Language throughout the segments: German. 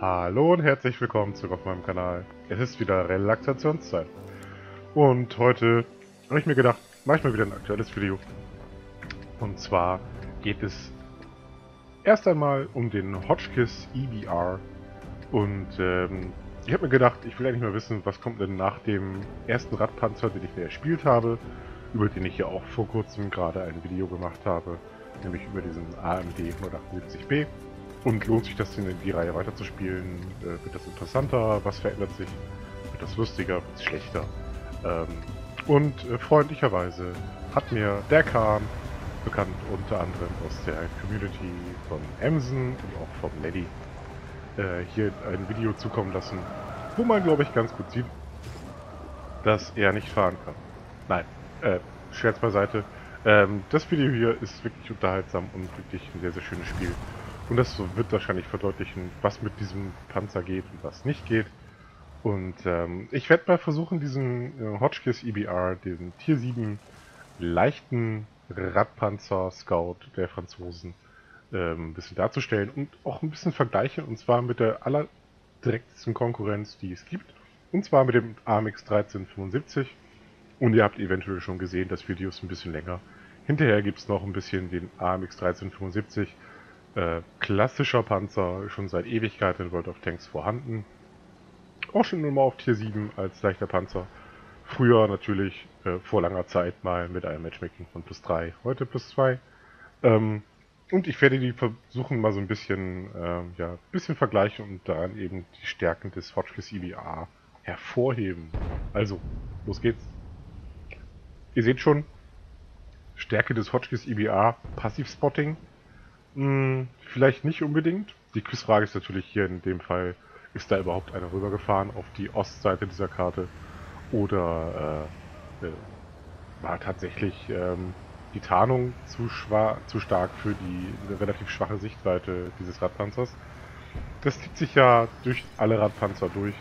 Hallo und herzlich willkommen zurück auf meinem Kanal. Es ist wieder Relaxationszeit. Und heute habe ich mir gedacht, mache ich mal wieder ein aktuelles Video. Und zwar geht es erst einmal um den Hotchkiss EBR. Und ähm, ich habe mir gedacht, ich will eigentlich mal wissen, was kommt denn nach dem ersten Radpanzer, den ich mir erspielt habe, über den ich ja auch vor kurzem gerade ein Video gemacht habe, nämlich über diesen AMD 178B. Und lohnt sich das denn in die Reihe weiterzuspielen? Äh, wird das interessanter? Was verändert sich? Wird das lustiger? Wird es schlechter? Ähm, und äh, freundlicherweise hat mir der Kahn, bekannt unter anderem aus der Community von Emsen und auch vom Neddy, äh, hier ein Video zukommen lassen, wo man, glaube ich, ganz gut sieht, dass er nicht fahren kann. Nein, äh, Scherz beiseite. Ähm, das Video hier ist wirklich unterhaltsam und wirklich ein sehr, sehr schönes Spiel. Und das wird wahrscheinlich verdeutlichen, was mit diesem Panzer geht und was nicht geht. Und ähm, ich werde mal versuchen, diesen äh, Hotchkiss EBR, den Tier 7 leichten Radpanzer Scout der Franzosen, ähm, ein bisschen darzustellen und auch ein bisschen vergleichen. Und zwar mit der allerdirektesten Konkurrenz, die es gibt. Und zwar mit dem AMX 1375. Und ihr habt eventuell schon gesehen, das Video ist ein bisschen länger. Hinterher gibt es noch ein bisschen den AMX 1375 äh, klassischer Panzer, schon seit Ewigkeit in World of Tanks vorhanden. Auch schon immer auf Tier 7 als leichter Panzer. Früher natürlich äh, vor langer Zeit mal mit einem Matchmaking von plus 3, heute plus 2. Ähm, und ich werde die versuchen mal so ein bisschen, äh, ja, bisschen vergleichen und daran eben die Stärken des Hotchkiss EBA hervorheben. Also, los geht's. Ihr seht schon, Stärke des Hotchkiss EBA, Passivspotting. Hm, vielleicht nicht unbedingt. Die Quizfrage ist natürlich hier in dem Fall, ist da überhaupt einer rübergefahren auf die Ostseite dieser Karte? Oder äh, äh, war tatsächlich ähm, die Tarnung zu, zu stark für die relativ schwache Sichtweite dieses Radpanzers? Das zieht sich ja durch alle Radpanzer durch.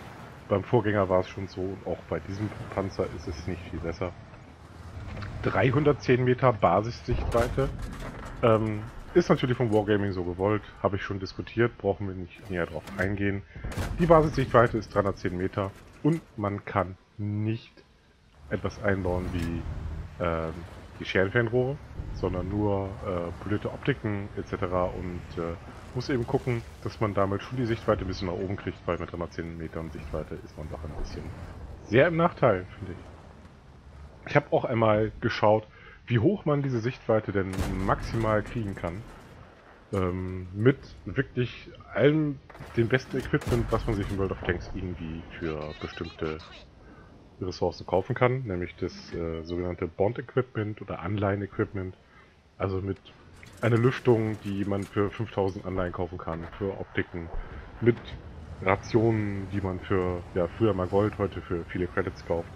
Beim Vorgänger war es schon so und auch bei diesem Panzer ist es nicht viel besser. 310 Meter Basissichtweite. Ähm, ist natürlich vom Wargaming so gewollt, habe ich schon diskutiert, brauchen wir nicht näher drauf eingehen. Die Basissichtweite ist 310 Meter und man kann nicht etwas einbauen wie äh, die Scherenfernrohre, sondern nur äh, polierte Optiken etc. und äh, muss eben gucken, dass man damit schon die Sichtweite ein bisschen nach oben kriegt, weil mit 310 Metern Sichtweite ist man doch ein bisschen sehr im Nachteil, finde ich. Ich habe auch einmal geschaut, wie hoch man diese Sichtweite denn maximal kriegen kann. Ähm, mit wirklich allem dem besten Equipment, was man sich in World of Tanks irgendwie für bestimmte Ressourcen kaufen kann, nämlich das äh, sogenannte Bond-Equipment oder Anleihen-Equipment. Also mit einer Lüftung, die man für 5000 Anleihen kaufen kann, für Optiken, mit Rationen, die man für, ja, früher mal Gold, heute für viele Credits kauft,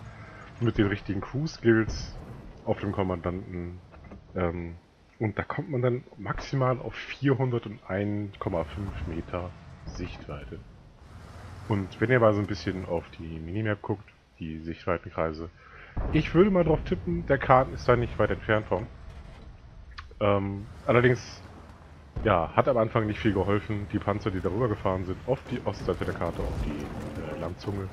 mit den richtigen Crew-Skills, auf dem Kommandanten. Ähm, und da kommt man dann maximal auf 401,5 Meter Sichtweite. Und wenn ihr mal so ein bisschen auf die Minimap guckt, die Sichtweitenkreise, ich würde mal drauf tippen, der Kahn ist da nicht weit entfernt von. Ähm, allerdings, ja, hat am Anfang nicht viel geholfen. Die Panzer, die darüber gefahren sind, auf die Ostseite der Karte, auf die äh, Landzunge,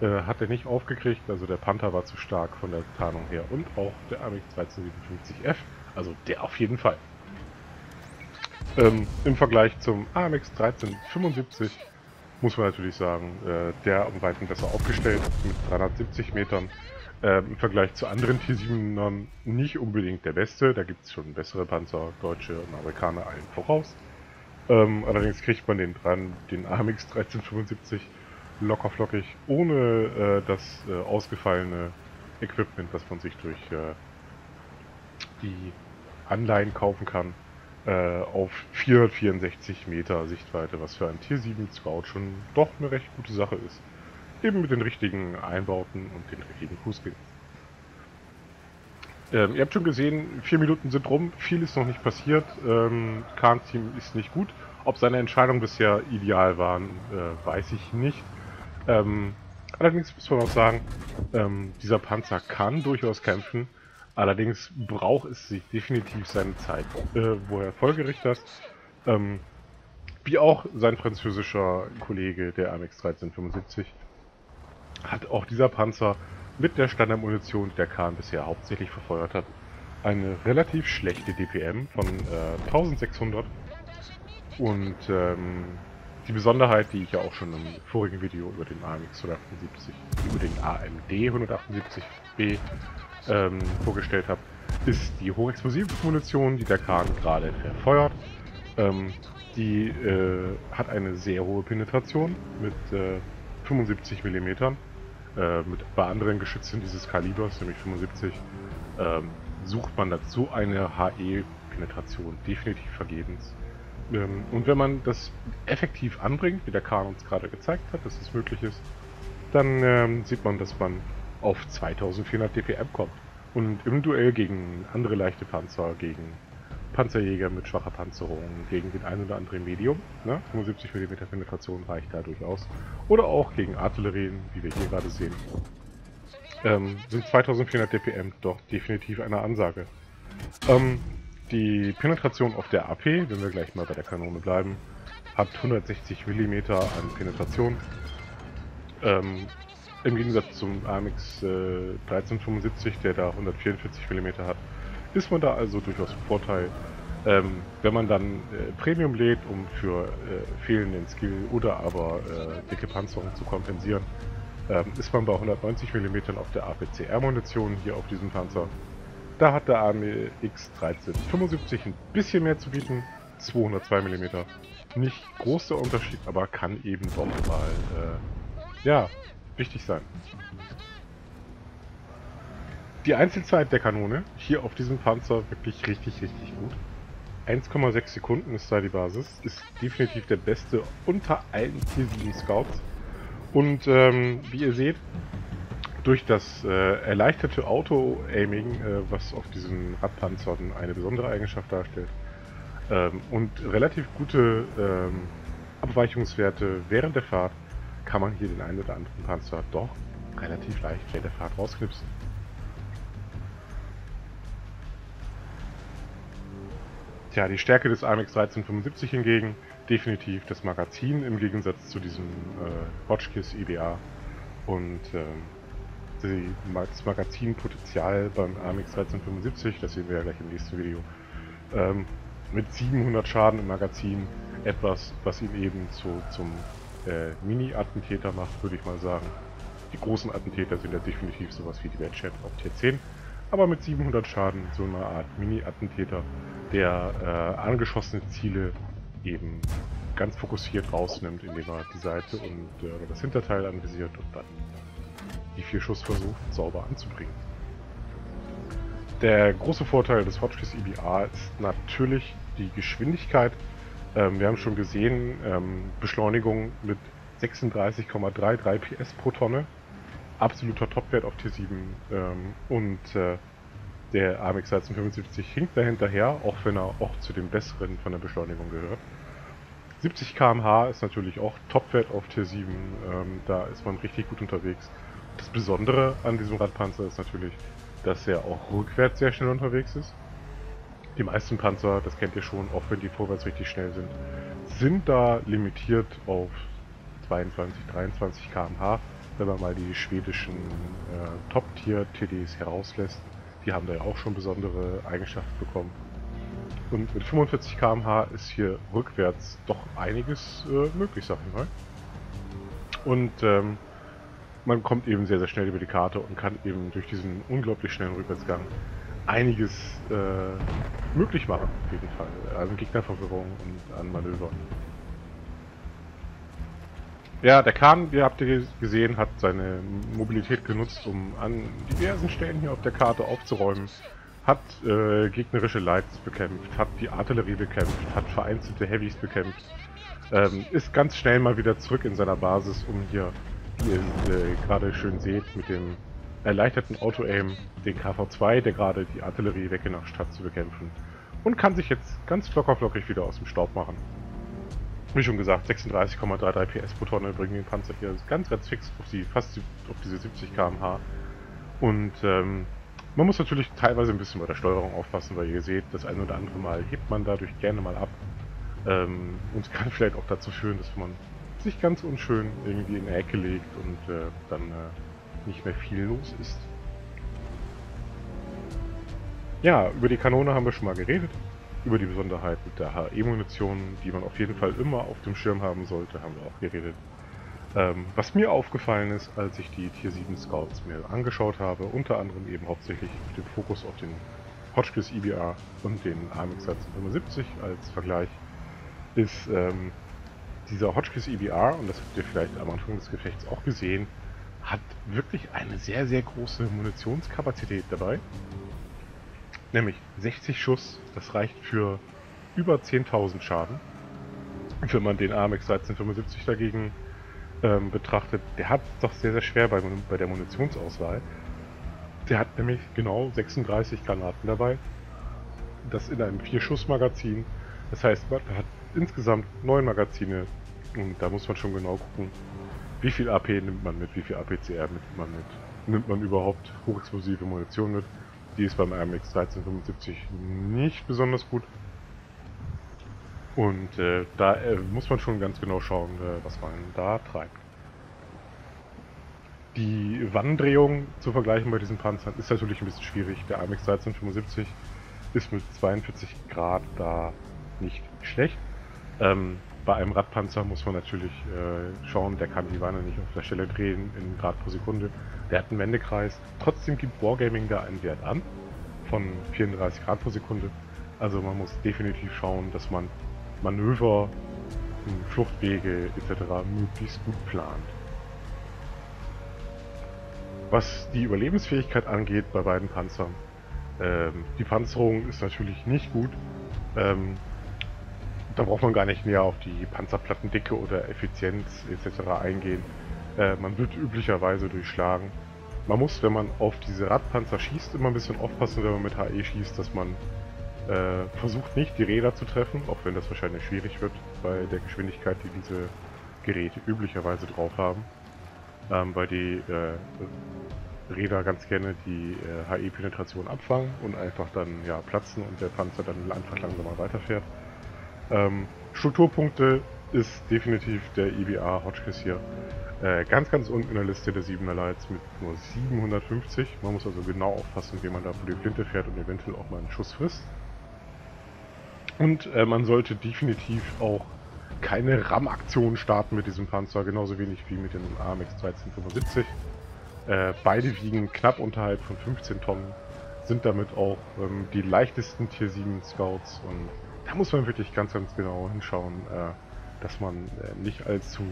äh, hat er nicht aufgekriegt, also der Panther war zu stark von der Tarnung her und auch der AMX 1357F, also der auf jeden Fall. Ähm, Im Vergleich zum AMX 1375 muss man natürlich sagen, äh, der um Weiten besser aufgestellt mit 370 Metern. Äh, Im Vergleich zu anderen T7ern nicht unbedingt der beste, da gibt es schon bessere Panzer, Deutsche und Amerikaner allen voraus. Ähm, allerdings kriegt man den, den AMX 1375 locker flockig, ohne äh, das äh, ausgefallene Equipment, das man sich durch äh, die Anleihen kaufen kann, äh, auf 464 Meter Sichtweite, was für ein Tier 7 Scout schon doch eine recht gute Sache ist. Eben mit den richtigen Einbauten und den richtigen Fußgängern. Ähm, ihr habt schon gesehen, vier Minuten sind rum, viel ist noch nicht passiert. Ähm, Kahns Team ist nicht gut. Ob seine Entscheidungen bisher ideal waren, äh, weiß ich nicht. Ähm, allerdings muss man auch sagen, ähm, dieser Panzer kann durchaus kämpfen. Allerdings braucht es sich definitiv seine Zeit, äh, wo er folgerichtet hat. Ähm, Wie auch sein französischer Kollege, der AMX 1375, hat auch dieser Panzer mit der Standardmunition, die der Kahn bisher hauptsächlich verfeuert hat, eine relativ schlechte DPM von äh, 1600 und ähm, die Besonderheit, die ich ja auch schon im vorigen Video über den AMX 178, über den AMD 178B ähm, vorgestellt habe, ist die Hochexplosivmunition, die der Kahn gerade verfeuert. Ähm, die äh, hat eine sehr hohe Penetration mit äh, 75 mm. Äh, mit, bei anderen Geschützen dieses Kalibers, nämlich 75, ähm, sucht man dazu eine HE-Penetration definitiv vergebens. Ähm, und wenn man das effektiv anbringt, wie der Kahn uns gerade gezeigt hat, dass das möglich ist, dann ähm, sieht man, dass man auf 2400 dPm kommt. Und im Duell gegen andere leichte Panzer, gegen Panzerjäger mit schwacher Panzerung, gegen den ein oder anderen Medium, ne? 75 mm Penetration reicht da durchaus, oder auch gegen Artillerien, wie wir hier gerade sehen, ähm, sind 2400 dPm doch definitiv eine Ansage. Ähm, die Penetration auf der AP, wenn wir gleich mal bei der Kanone bleiben, hat 160 mm an Penetration. Ähm, Im Gegensatz zum AMX äh, 1375, der da 144 mm hat, ist man da also durchaus im Vorteil. Ähm, wenn man dann äh, Premium lädt, um für äh, fehlenden Skill oder aber äh, dicke Panzerung zu kompensieren, ähm, ist man bei 190 mm auf der APCR-Munition hier auf diesem Panzer da hat der AMX 1375 ein bisschen mehr zu bieten, 202 mm. Nicht großer Unterschied, aber kann eben doch mal, äh, ja, wichtig sein. Die Einzelzeit der Kanone, hier auf diesem Panzer wirklich richtig, richtig gut. 1,6 Sekunden ist da die Basis, ist definitiv der beste unter allen Tier 7 Scouts. Und ähm, wie ihr seht, durch das äh, erleichterte Auto-Aiming, äh, was auf diesen Radpanzern eine besondere Eigenschaft darstellt, ähm, und relativ gute ähm, Abweichungswerte während der Fahrt, kann man hier den einen oder anderen Panzer doch relativ leicht während der Fahrt rausknipsen. Tja, die Stärke des AMX 1375 hingegen, definitiv das Magazin im Gegensatz zu diesem äh, Hotchkiss IBA und ähm, das Magazinpotenzial beim AMX 1375, das sehen wir ja gleich im nächsten Video, ähm, mit 700 Schaden im Magazin etwas, was ihn eben zu, zum äh, Mini-Attentäter macht, würde ich mal sagen. Die großen Attentäter sind ja definitiv sowas wie die Red auf Tier 10, aber mit 700 Schaden so eine Art Mini-Attentäter, der äh, angeschossene Ziele eben ganz fokussiert rausnimmt, indem er die Seite und äh, das Hinterteil anvisiert und dann die vier Schuss versucht, sauber anzubringen. Der große Vorteil des Hotchkiss EBA ist natürlich die Geschwindigkeit. Ähm, wir haben schon gesehen, ähm, Beschleunigung mit 36,33 PS pro Tonne. Absoluter Topwert auf Tier 7. Ähm, und äh, der AMX 1375 hinkt da hinterher, auch wenn er auch zu den besseren von der Beschleunigung gehört. 70 km/h ist natürlich auch Topwert auf Tier 7. Ähm, da ist man richtig gut unterwegs. Das Besondere an diesem Radpanzer ist natürlich, dass er auch rückwärts sehr schnell unterwegs ist. Die meisten Panzer, das kennt ihr schon, auch wenn die vorwärts richtig schnell sind, sind da limitiert auf 22, 23 km/h, wenn man mal die schwedischen äh, Top-Tier-TDs herauslässt. Die haben da ja auch schon besondere Eigenschaften bekommen. Und mit 45 km/h ist hier rückwärts doch einiges äh, möglich, sag ich mal. Und ähm, man kommt eben sehr, sehr schnell über die Karte und kann eben durch diesen unglaublich schnellen Rückwärtsgang einiges äh, möglich machen, auf jeden Fall. Also Gegnerverwirrung und an Manövern. Ja, der Kahn, wie habt ihr gesehen, hat seine Mobilität genutzt, um an diversen Stellen hier auf der Karte aufzuräumen. Hat äh, gegnerische Lights bekämpft, hat die Artillerie bekämpft, hat vereinzelte Heavys bekämpft. Ähm, ist ganz schnell mal wieder zurück in seiner Basis, um hier wie ihr äh, gerade schön seht, mit dem erleichterten Auto-Aim den KV-2, der gerade die Artillerie weggenascht hat, zu bekämpfen. Und kann sich jetzt ganz lockerflockig wieder aus dem Staub machen. Wie schon gesagt, 36,33 PS pro Tonne bringen den Panzer hier ganz ganz fix auf die fast auf diese 70 km/h. Und ähm, man muss natürlich teilweise ein bisschen bei der Steuerung aufpassen, weil ihr seht, das ein oder andere Mal hebt man dadurch gerne mal ab. Ähm, und kann vielleicht auch dazu führen, dass man sich ganz unschön irgendwie in die Ecke legt und äh, dann äh, nicht mehr viel los ist. Ja, über die Kanone haben wir schon mal geredet. Über die Besonderheit mit der HE-Munition, die man auf jeden Fall immer auf dem Schirm haben sollte, haben wir auch geredet. Ähm, was mir aufgefallen ist, als ich die Tier 7 Scouts mir angeschaut habe, unter anderem eben hauptsächlich mit dem Fokus auf den Hotchkiss EBR und den AMX 1375 als Vergleich, ist ähm, dieser Hotchkiss EBR, und das habt ihr vielleicht am Anfang des Gefechts auch gesehen, hat wirklich eine sehr, sehr große Munitionskapazität dabei. Nämlich 60 Schuss, das reicht für über 10.000 Schaden. Wenn man den AMX 1375 dagegen ähm, betrachtet, der hat es doch sehr, sehr schwer bei, bei der Munitionsauswahl. Der hat nämlich genau 36 Granaten dabei. Das in einem 4-Schuss-Magazin. Das heißt, man hat insgesamt 9 Magazine. Und da muss man schon genau gucken, wie viel AP nimmt man mit, wie viel APCR nimmt man mit. Nimmt man überhaupt hochexplosive Munition mit? Die ist beim RMX 1375 nicht besonders gut. Und äh, da äh, muss man schon ganz genau schauen, äh, was man da treibt. Die Wanddrehung zu vergleichen bei diesen Panzern ist natürlich ein bisschen schwierig. Der AMX 1375 ist mit 42 Grad da nicht schlecht. Ähm, bei einem Radpanzer muss man natürlich äh, schauen, der kann die Wanne nicht auf der Stelle drehen in Grad pro Sekunde. Der hat einen Wendekreis. Trotzdem gibt Wargaming da einen Wert an von 34 Grad pro Sekunde. Also man muss definitiv schauen, dass man Manöver, Fluchtwege etc. möglichst gut plant. Was die Überlebensfähigkeit angeht bei beiden Panzern, ähm, die Panzerung ist natürlich nicht gut. Ähm, da braucht man gar nicht mehr auf die Panzerplattendicke oder Effizienz etc. eingehen. Äh, man wird üblicherweise durchschlagen. Man muss, wenn man auf diese Radpanzer schießt, immer ein bisschen aufpassen, wenn man mit HE schießt, dass man äh, versucht nicht die Räder zu treffen, auch wenn das wahrscheinlich schwierig wird bei der Geschwindigkeit, die diese Geräte üblicherweise drauf haben. Ähm, weil die äh, Räder ganz gerne die äh, HE-Penetration abfangen und einfach dann ja platzen und der Panzer dann einfach langsamer weiterfährt. Ähm, Strukturpunkte ist definitiv der IBA Hotchkiss hier. Äh, ganz, ganz unten in der Liste der 7er Lights mit nur 750. Man muss also genau aufpassen, wie man da vor die Flinte fährt und eventuell auch mal einen Schuss frisst. Und äh, man sollte definitiv auch keine RAM-Aktion starten mit diesem Panzer, genauso wenig wie mit dem AMX 1375. Äh, beide wiegen knapp unterhalb von 15 Tonnen, sind damit auch ähm, die leichtesten Tier 7 Scouts und da muss man wirklich ganz, ganz genau hinschauen, äh, dass man äh, nicht allzu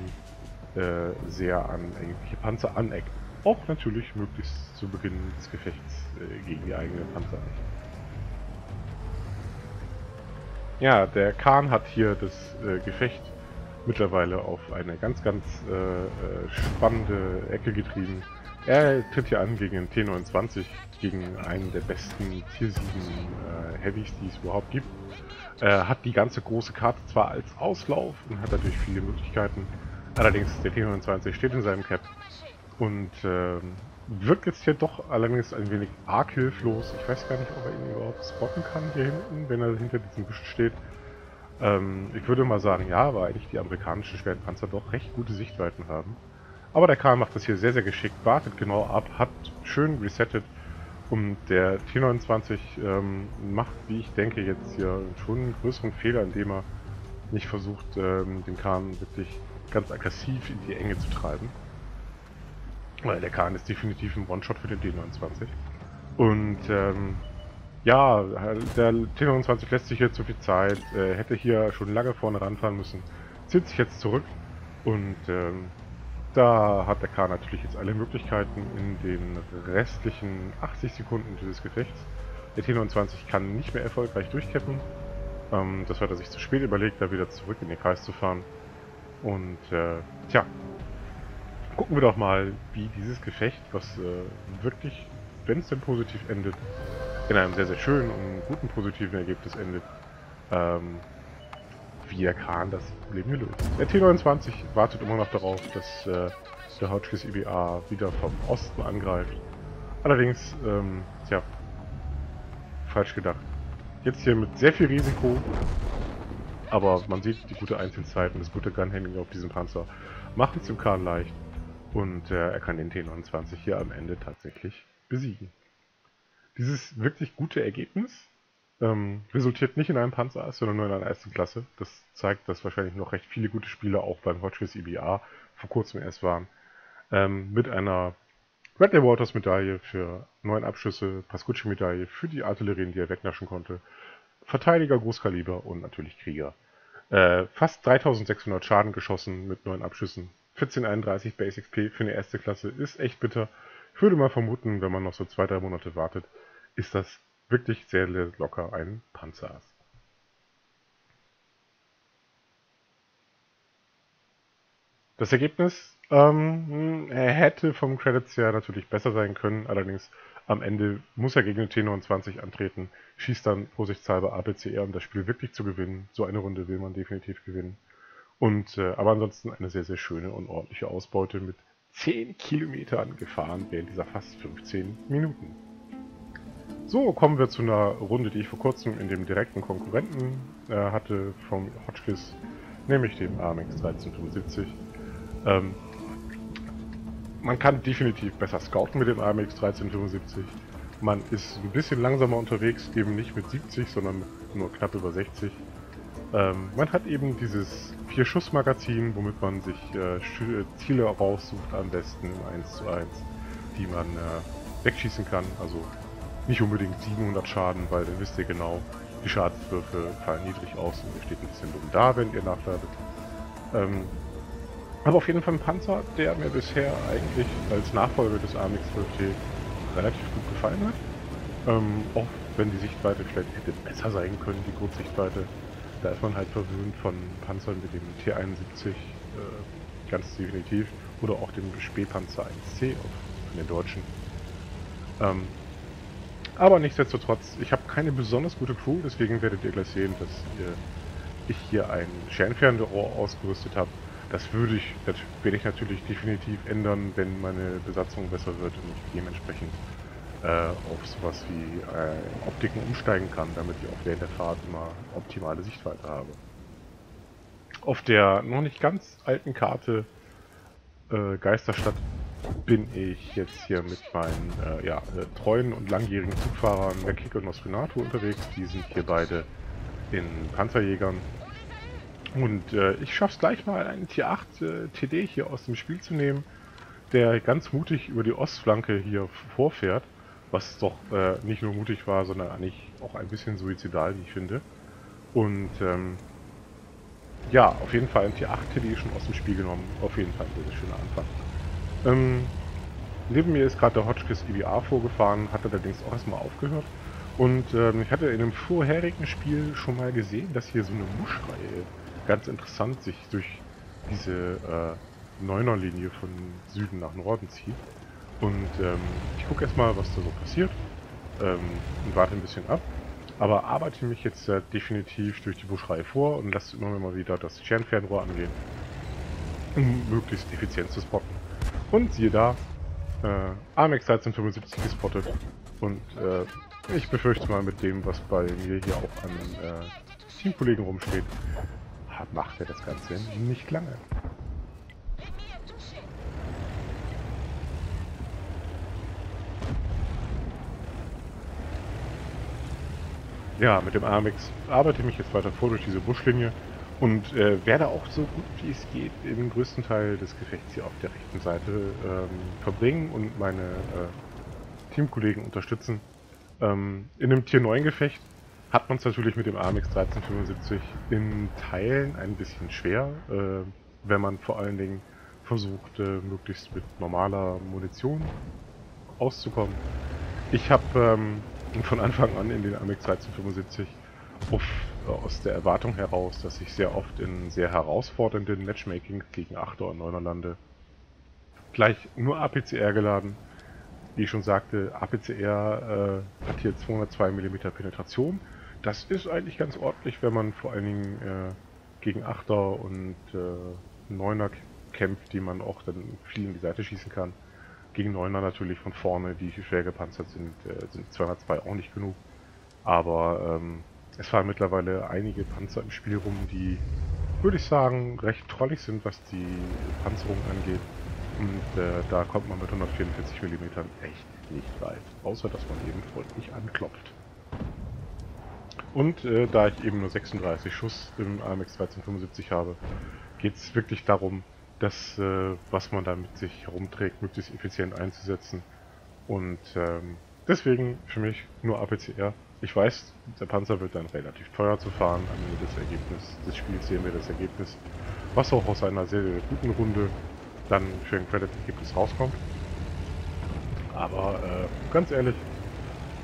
äh, sehr an irgendwelche Panzer aneckt. Auch natürlich möglichst zu Beginn des Gefechts äh, gegen die eigene Panzer. Ja, der Khan hat hier das äh, Gefecht mittlerweile auf eine ganz, ganz äh, spannende Ecke getrieben. Er tritt hier an gegen den T29, gegen einen der besten Tier 7 äh, Heavys, die es überhaupt gibt. Er hat die ganze große Karte zwar als Auslauf und hat natürlich viele Möglichkeiten, allerdings der T29 steht in seinem Cap und ähm, wirkt jetzt hier doch allerdings ein wenig arg hilflos. Ich weiß gar nicht, ob er ihn überhaupt spotten kann hier hinten, wenn er hinter diesem Büsch steht. Ähm, ich würde mal sagen, ja, weil eigentlich die amerikanischen Schwertpanzer doch recht gute Sichtweiten haben. Aber der Karl macht das hier sehr, sehr geschickt, wartet genau ab, hat schön resettet und der T29 ähm, macht, wie ich denke, jetzt hier schon einen größeren Fehler, indem er nicht versucht, ähm, den Kahn wirklich ganz aggressiv in die Enge zu treiben. Weil der Kahn ist definitiv ein One-Shot für den T29. Und ähm, ja, der T29 lässt sich hier zu viel Zeit, äh, hätte hier schon lange vorne ranfahren müssen, zieht sich jetzt zurück und ähm, da hat der K natürlich jetzt alle Möglichkeiten in den restlichen 80 Sekunden dieses Gefechts. Der T29 kann nicht mehr erfolgreich durchkäppen. Ähm, das hat er sich zu spät überlegt, da wieder zurück in den Kreis zu fahren. Und äh, tja, gucken wir doch mal, wie dieses Gefecht, was äh, wirklich, wenn es denn positiv endet, in einem sehr, sehr schönen und guten positiven Ergebnis endet, ähm, wie der Kran das Problem gelöst. Der T29 wartet immer noch darauf, dass äh, der Hotchkiss IBA wieder vom Osten angreift. Allerdings, ähm, tja, falsch gedacht. Jetzt hier mit sehr viel Risiko Aber man sieht die gute Einzelzeit und das gute Gunhandling auf diesem Panzer machen es dem Kahn leicht. Und äh, er kann den T29 hier am Ende tatsächlich besiegen. Dieses wirklich gute Ergebnis ähm, resultiert nicht in einem Panzer, sondern nur in einer ersten Klasse. Das zeigt, dass wahrscheinlich noch recht viele gute Spieler auch beim Hotchkiss IBA vor kurzem erst waren. Ähm, mit einer Bradley Waters Medaille für neun Abschüsse, Pascucci Medaille für die Artillerien, die er wegnaschen konnte, Verteidiger Großkaliber und natürlich Krieger. Äh, fast 3600 Schaden geschossen mit neun Abschüssen. 1431 Base XP für eine erste Klasse ist echt bitter. Ich würde mal vermuten, wenn man noch so zwei, drei Monate wartet, ist das wirklich sehr, locker ein Panzer. Das Ergebnis ähm, hätte vom Credits her natürlich besser sein können, allerdings am Ende muss er gegen den T29 antreten, schießt dann vorsichtshalber ABCR, um das Spiel wirklich zu gewinnen. So eine Runde will man definitiv gewinnen. Und äh, aber ansonsten eine sehr, sehr schöne und ordentliche Ausbeute mit 10 Kilometern gefahren während dieser fast 15 Minuten. So, kommen wir zu einer Runde, die ich vor kurzem in dem direkten Konkurrenten äh, hatte vom Hotchkiss, nämlich dem AMX 1375. Ähm, man kann definitiv besser scouten mit dem AMX 1375. Man ist ein bisschen langsamer unterwegs, eben nicht mit 70, sondern nur knapp über 60. Ähm, man hat eben dieses 4-Schuss-Magazin, womit man sich äh, Ziele raussucht, am besten 1 zu 1, die man äh, wegschießen kann. Also nicht unbedingt 700 Schaden, weil dann wisst ihr genau, die Schadenswürfe fallen niedrig aus und ihr steht ein bisschen dumm da, wenn ihr nachladet. Ähm, aber auf jeden Fall ein Panzer, der mir bisher eigentlich als Nachfolger des AMX 12T relativ gut gefallen hat. Ähm, auch wenn die Sichtweite vielleicht hätte besser sein können, die Grundsichtweite. Da ist man halt verwöhnt von Panzern mit dem T71 äh, ganz definitiv. Oder auch dem Spähpanzer 1C von den Deutschen. Ähm, aber nichtsdestotrotz, ich habe keine besonders gute Crew, deswegen werdet ihr gleich sehen, dass ihr, ich hier ein Schernfernrohr ausgerüstet habe. Das würde ich, das werde ich natürlich definitiv ändern, wenn meine Besatzung besser wird und ich dementsprechend äh, auf sowas wie äh, Optiken umsteigen kann, damit ich auch während der Fahrt immer optimale Sichtweite habe. Auf der noch nicht ganz alten Karte äh, Geisterstadt bin ich jetzt hier mit meinen äh, ja, äh, treuen und langjährigen Zugfahrern Mekik und Nosferatu unterwegs. Die sind hier beide in Panzerjägern. Und äh, ich schaffe es gleich mal, einen Tier 8 äh, TD hier aus dem Spiel zu nehmen, der ganz mutig über die Ostflanke hier vorfährt. Was doch äh, nicht nur mutig war, sondern eigentlich auch ein bisschen suizidal, wie ich finde. Und ähm, ja, auf jeden Fall ein Tier 8 TD schon aus dem Spiel genommen. Auf jeden Fall ein sehr schöner Anfang. Ähm, neben mir ist gerade der Hotchkiss EVA vorgefahren, hat allerdings auch erstmal aufgehört. Und ähm, ich hatte in einem vorherigen Spiel schon mal gesehen, dass hier so eine Muschreihe ganz interessant sich durch diese äh, Neunerlinie von Süden nach Norden zieht. Und ähm, ich gucke erstmal, was da so passiert ähm, und warte ein bisschen ab. Aber arbeite mich jetzt äh, definitiv durch die Buschreihe vor und lasse immer mal wieder das Schernfernrohr angehen, um möglichst effizient zu spotten. Und siehe da, äh, AMX 1375 gespottet. Und äh, ich befürchte mal mit dem, was bei mir hier auch an äh, Teamkollegen rumsteht, macht er das Ganze nicht lange. Ja, mit dem AMX arbeite ich mich jetzt weiter vor durch diese Buschlinie und äh, werde auch so gut wie es geht den größten Teil des Gefechts hier auf der rechten Seite ähm, verbringen und meine äh, Teamkollegen unterstützen. Ähm, in einem Tier 9 Gefecht hat man es natürlich mit dem AMX 1375 in Teilen ein bisschen schwer, äh, wenn man vor allen Dingen versucht, äh, möglichst mit normaler Munition auszukommen. Ich habe ähm, von Anfang an in den AMX 1375 auf aus der Erwartung heraus, dass ich sehr oft in sehr herausfordernden Matchmakings gegen 8er und 9er lande. Gleich nur APCR geladen. Wie ich schon sagte, APCR äh, hat hier 202 mm Penetration. Das ist eigentlich ganz ordentlich, wenn man vor allen Dingen äh, gegen 8er und äh, 9er kämpft, die man auch dann viel in die Seite schießen kann. Gegen 9er natürlich von vorne, die schwer gepanzert sind, äh, sind 202 auch nicht genug. Aber ähm, es fahren mittlerweile einige Panzer im Spiel rum, die, würde ich sagen, recht trollig sind, was die Panzerung angeht. Und äh, da kommt man mit 144 mm echt nicht weit. Außer, dass man eben freundlich anklopft. Und äh, da ich eben nur 36 Schuss im AMX 1375 habe, geht es wirklich darum, das, äh, was man da mit sich herumträgt, möglichst effizient einzusetzen. Und ähm, deswegen für mich nur APCR. Ich weiß, der Panzer wird dann relativ teuer zu fahren. Am Ende des Ergebnisses des Spiels sehen wir das Ergebnis, was auch aus einer sehr, sehr guten Runde dann für ein Credit-Ergebnis rauskommt. Aber äh, ganz ehrlich,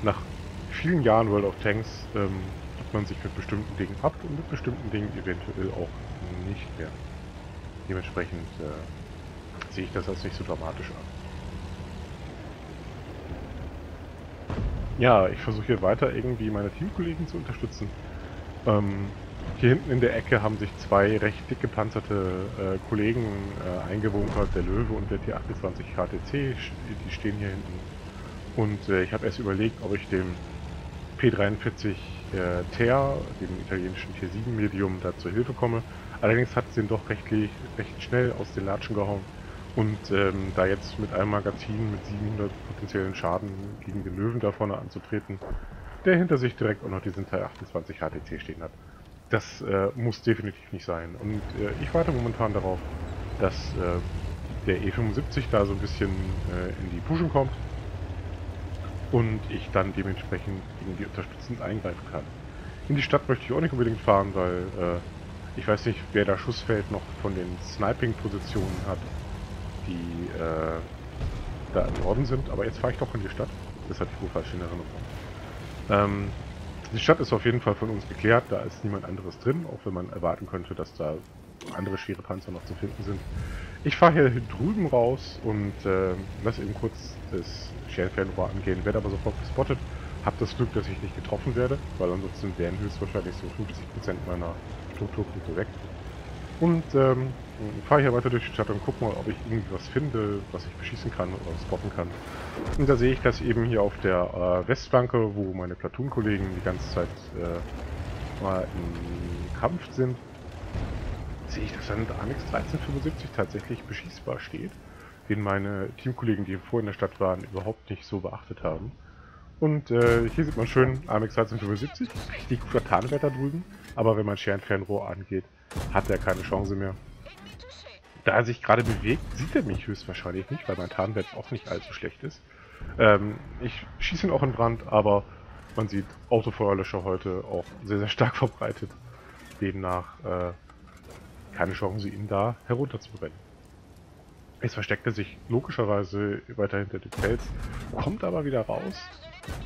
nach vielen Jahren World of Tanks ähm, gibt man sich mit bestimmten Dingen ab und mit bestimmten Dingen eventuell auch nicht mehr. Dementsprechend äh, sehe ich das als nicht so dramatisch an. Ja, ich versuche hier weiter irgendwie meine Teamkollegen zu unterstützen. Ähm, hier hinten in der Ecke haben sich zwei recht dick gepanzerte äh, Kollegen äh, eingebunkert, der Löwe und der T28 HTC, die stehen hier hinten. Und äh, ich habe erst überlegt, ob ich dem P43 äh, Ter, dem italienischen Tier 7 Medium, da zur Hilfe komme. Allerdings hat es den doch recht, recht schnell aus den Latschen gehauen. Und ähm, da jetzt mit einem Magazin mit 700 potenziellen Schaden gegen den Löwen da vorne anzutreten, der hinter sich direkt auch noch diesen Teil 28 HTC stehen hat. Das äh, muss definitiv nicht sein. Und äh, ich warte momentan darauf, dass äh, der E75 da so ein bisschen äh, in die Puschen kommt und ich dann dementsprechend irgendwie unterstützend eingreifen kann. In die Stadt möchte ich auch nicht unbedingt fahren, weil äh, ich weiß nicht, wer da Schussfeld noch von den Sniping-Positionen hat, die äh, da im Norden sind. Aber jetzt fahre ich doch in die Stadt. Das hatte ich wohl falsch in Erinnerung. Ähm, die Stadt ist auf jeden Fall von uns geklärt. Da ist niemand anderes drin, auch wenn man erwarten könnte, dass da andere schwere Panzer noch zu finden sind. Ich fahre hier drüben raus und äh, lasse eben kurz das Scherenfernrohr angehen, werde aber sofort gespottet. Hab das Glück, dass ich nicht getroffen werde, weil ansonsten wären höchstwahrscheinlich so 50% meiner Strukturpunkte weg. Und ähm, fahre hier weiter durch die Stadt und gucke mal, ob ich irgendwie was finde, was ich beschießen kann oder spotten kann. Und da sehe ich das eben hier auf der äh, Westflanke, wo meine Platoon-Kollegen die ganze Zeit äh, mal im Kampf sind. Sehe ich, dass dann der AMX 1375 tatsächlich beschießbar steht, den meine Teamkollegen, die vorher in der Stadt waren, überhaupt nicht so beachtet haben. Und äh, hier sieht man schön AMX 1375, richtig guter Tarnwert da drüben. Aber wenn man Scherenfernrohr angeht, hat er keine Chance mehr. Da er sich gerade bewegt, sieht er mich höchstwahrscheinlich nicht, weil mein Tarnwert auch nicht allzu schlecht ist. Ähm, ich schieße ihn auch in Brand, aber man sieht Autofeuerlöscher heute auch sehr, sehr stark verbreitet. Demnach äh, keine Chance, ihn da herunterzubrennen. Jetzt versteckt er sich logischerweise weiter hinter dem Fels, kommt aber wieder raus.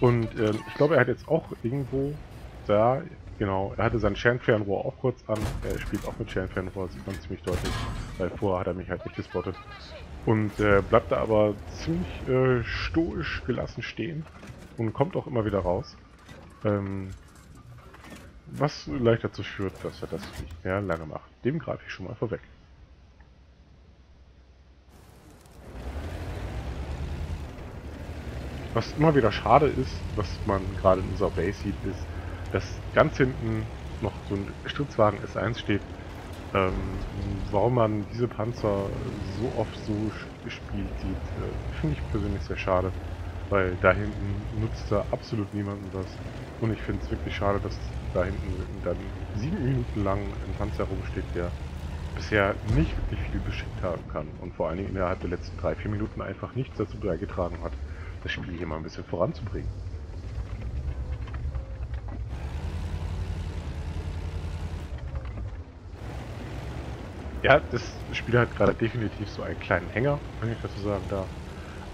Und äh, ich glaube, er hat jetzt auch irgendwo da Genau, er hatte sein Scherenfernrohr auch kurz an. Er spielt auch mit Scherenfernrohr, sieht man ziemlich deutlich. Weil vorher hat er mich halt nicht gespottet. Und äh, bleibt da aber ziemlich äh, stoisch gelassen stehen. Und kommt auch immer wieder raus. Ähm, was leicht dazu führt, dass er das nicht mehr lange macht. Dem greife ich schon mal vorweg. Was immer wieder schade ist, was man gerade in unserer Base sieht, ist, dass ganz hinten noch so ein Stützwagen S1 steht, ähm, warum man diese Panzer so oft so gespielt sieht, äh, finde ich persönlich sehr schade, weil da hinten nutzt da absolut niemandem was. Und ich finde es wirklich schade, dass da hinten dann sieben Minuten lang ein Panzer rumsteht, der bisher nicht wirklich viel beschickt haben kann und vor allen Dingen innerhalb der letzten drei, vier Minuten einfach nichts dazu beigetragen hat, das Spiel hier mal ein bisschen voranzubringen. Ja, das Spiel hat gerade definitiv so einen kleinen Hänger, wenn ich so sagen darf.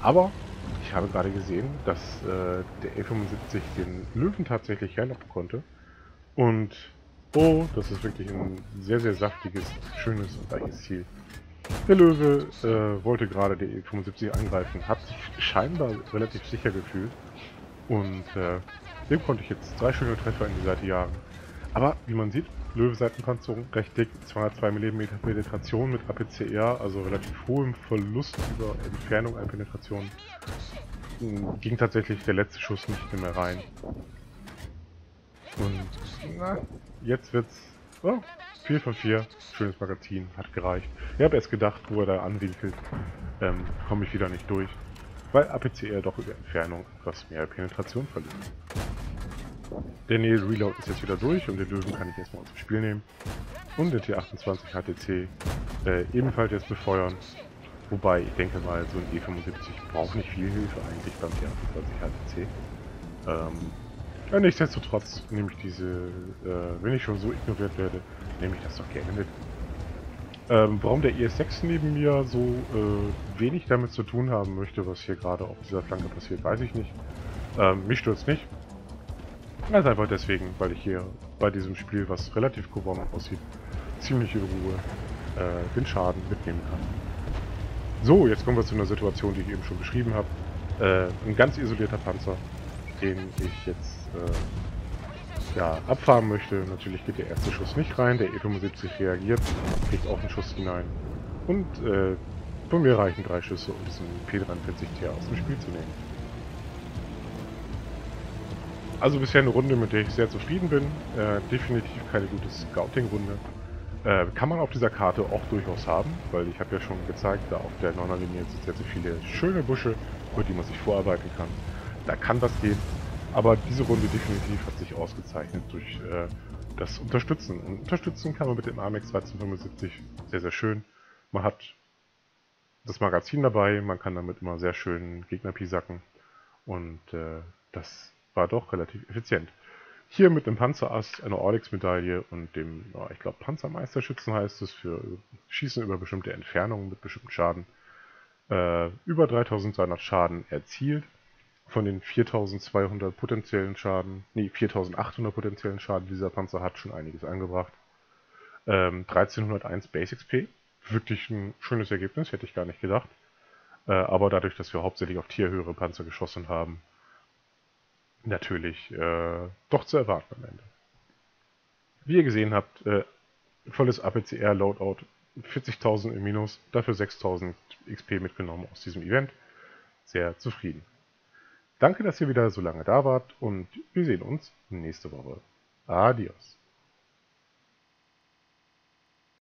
Aber ich habe gerade gesehen, dass äh, der E75 den Löwen tatsächlich herlocken konnte. Und oh, das ist wirklich ein sehr, sehr saftiges, schönes und weiches Ziel. Der Löwe äh, wollte gerade den E75 angreifen, hat sich scheinbar relativ sicher gefühlt. Und äh, dem konnte ich jetzt drei schöne Treffer in die Seite jagen. Aber wie man sieht, Löwe-Seitenpanzerung recht dick, 202 mm Penetration mit APCR, also relativ hohem Verlust über Entfernung an Penetration. Ging tatsächlich der letzte Schuss nicht mehr rein. Und na, jetzt wird's oh, 4 von 4. Schönes Magazin, hat gereicht. Ich habe erst gedacht, wo er da anwinkelt, ähm, komme ich wieder nicht durch. Weil APCR doch über Entfernung etwas mehr Penetration verliert. Der Nail Reload ist jetzt wieder durch und den Löwen kann ich erstmal aus dem Spiel nehmen. Und den T28 HTC äh, ebenfalls jetzt befeuern. Wobei, ich denke mal, so ein E75 braucht nicht viel Hilfe eigentlich beim T28 HTC. Ähm, ja, nichtsdestotrotz nehme ich diese, äh, wenn ich schon so ignoriert werde, nehme ich das doch gerne mit. Ähm, warum der ES6 neben mir so äh, wenig damit zu tun haben möchte, was hier gerade auf dieser Flanke passiert, weiß ich nicht. Ähm, mich es nicht. Also einfach deswegen, weil ich hier bei diesem Spiel, was relativ gewonnen aussieht, ziemlich in Ruhe äh, den Schaden mitnehmen kann. So, jetzt kommen wir zu einer Situation, die ich eben schon beschrieben habe. Äh, ein ganz isolierter Panzer, den ich jetzt äh, ja, abfahren möchte. Natürlich geht der erste Schuss nicht rein, der E75 reagiert, kriegt auch einen Schuss hinein. Und äh, von mir reichen drei Schüsse, um diesen P43T aus dem Spiel zu nehmen. Also bisher eine Runde, mit der ich sehr zufrieden bin. Äh, definitiv keine gute Scouting-Runde. Äh, kann man auf dieser Karte auch durchaus haben, weil ich habe ja schon gezeigt, da auf der 9er Linie sind sehr, sehr viele schöne Busche, über die man sich vorarbeiten kann. Da kann was gehen. Aber diese Runde definitiv hat sich ausgezeichnet durch äh, das Unterstützen. Und unterstützen kann man mit dem AMX 1375 sehr, sehr schön. Man hat das Magazin dabei, man kann damit immer sehr schön Gegner pisacken. Und äh, das war doch relativ effizient. Hier mit dem Panzerass, einer Orlix-Medaille und dem, ja, ich glaube, Panzermeisterschützen heißt es, für Schießen über bestimmte Entfernungen mit bestimmten Schaden. Äh, über 3200 Schaden erzielt. Von den 4200 potenziellen Schaden, nee, 4800 potenziellen Schaden, die dieser Panzer hat, schon einiges angebracht. Ähm, 1301 Base XP. Wirklich ein schönes Ergebnis, hätte ich gar nicht gedacht. Äh, aber dadurch, dass wir hauptsächlich auf tierhöhere Panzer geschossen haben, natürlich äh, doch zu erwarten am Ende. Wie ihr gesehen habt, äh, volles APCR-Loadout, 40.000 im Minus, dafür 6.000 XP mitgenommen aus diesem Event. Sehr zufrieden. Danke, dass ihr wieder so lange da wart und wir sehen uns nächste Woche. Adios.